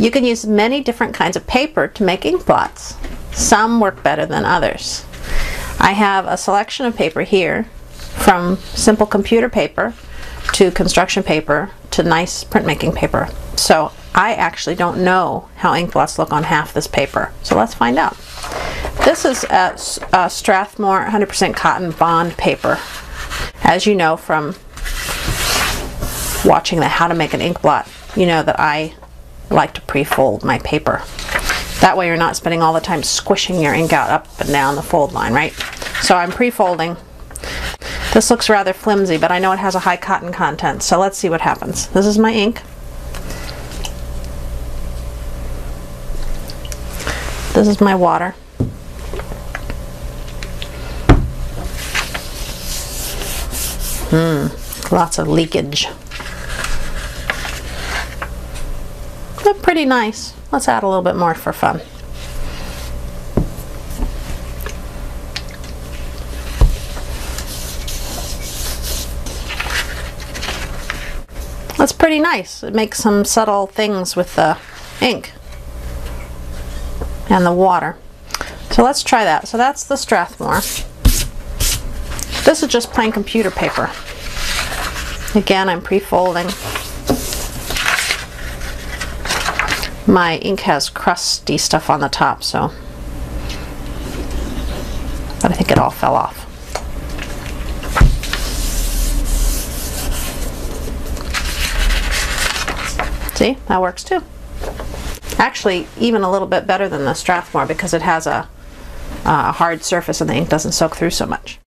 You can use many different kinds of paper to make ink blots. Some work better than others. I have a selection of paper here from simple computer paper to construction paper to nice printmaking paper. So I actually don't know how ink blots look on half this paper. So let's find out. This is a, a Strathmore 100% cotton bond paper. As you know from watching the how to make an ink blot, you know that I like to pre-fold my paper. That way you're not spending all the time squishing your ink out up and down the fold line, right? So I'm pre-folding. This looks rather flimsy, but I know it has a high cotton content, so let's see what happens. This is my ink. This is my water. Hmm, lots of leakage. Look pretty nice. Let's add a little bit more for fun. That's pretty nice. It makes some subtle things with the ink and the water. So let's try that. So that's the Strathmore. This is just plain computer paper. Again, I'm pre-folding. My ink has crusty stuff on the top, so but I think it all fell off. See, that works too. Actually, even a little bit better than the Strathmore because it has a, a hard surface and the ink doesn't soak through so much.